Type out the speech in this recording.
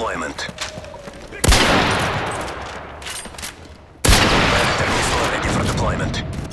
deployment. Predator missile ready for deployment.